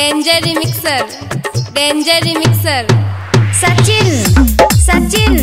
danger mixer danger mixer Sachin Sachin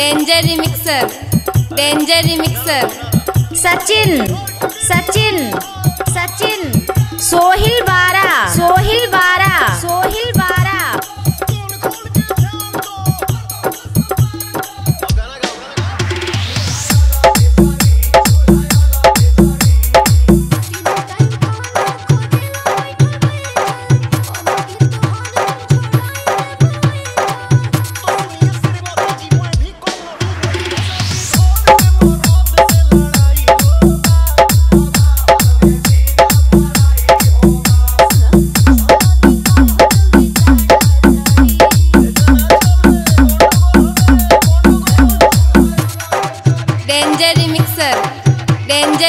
danger mixer danger mixer Sachin Sachin Sachin Sohil बा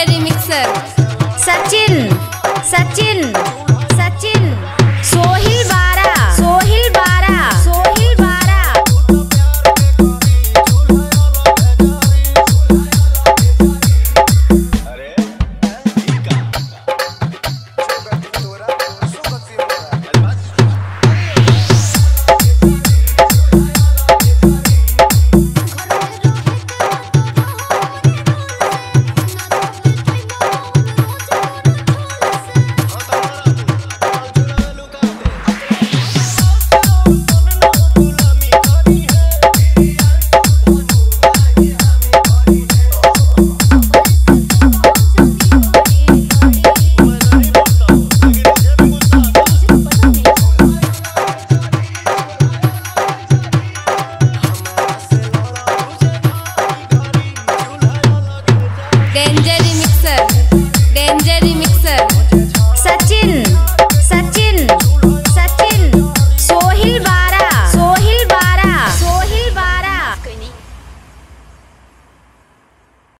remixer Sachin Sachin